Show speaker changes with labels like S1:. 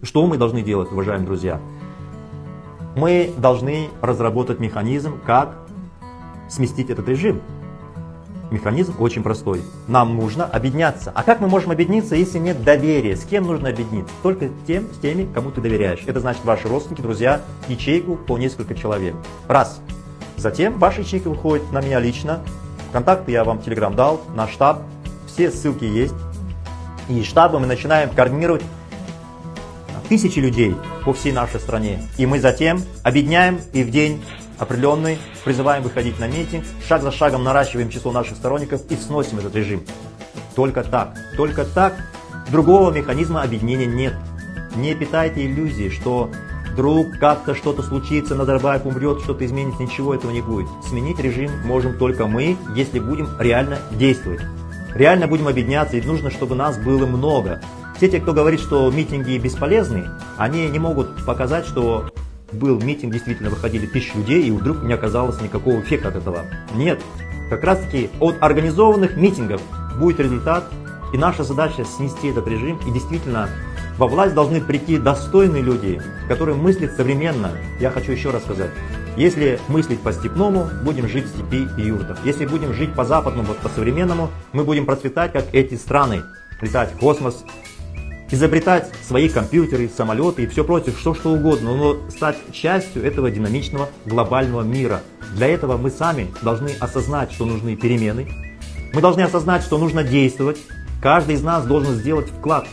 S1: Что мы должны делать, уважаемые друзья? Мы должны разработать механизм, как сместить этот режим. Механизм очень простой. Нам нужно объединяться. А как мы можем объединиться, если нет доверия? С кем нужно объединиться? Только тем, с теми, кому ты доверяешь. Это значит ваши родственники, друзья, ячейку по несколько человек. Раз. Затем ваша ячейка выходит на меня лично. Контакты я вам Телеграм дал, на штаб. Все ссылки есть. И штабы мы начинаем координировать тысячи людей по всей нашей стране. И мы затем объединяем и в день определенный призываем выходить на митинг, шаг за шагом наращиваем число наших сторонников и сносим этот режим. Только так, только так, другого механизма объединения нет. Не питайте иллюзии, что вдруг как-то что-то случится, Назарбаев умрет, что-то изменится, ничего этого не будет. Сменить режим можем только мы, если будем реально действовать. Реально будем объединяться, и нужно, чтобы нас было много. Все те, кто говорит, что митинги бесполезны, они не могут показать, что был митинг, действительно выходили тысячи людей, и вдруг не оказалось никакого эффекта от этого. Нет, как раз таки от организованных митингов будет результат, и наша задача снести этот режим, и действительно во власть должны прийти достойные люди, которые мыслят современно. Я хочу еще раз сказать, если мыслить по-степному, будем жить в степи и юртах. Если будем жить по-западному, по-современному, мы будем процветать, как эти страны. Летать в космос, изобретать свои компьютеры, самолеты и все прочее, что что угодно, но стать частью этого динамичного глобального мира. Для этого мы сами должны осознать, что нужны перемены. Мы должны осознать, что нужно действовать. Каждый из нас должен сделать вклад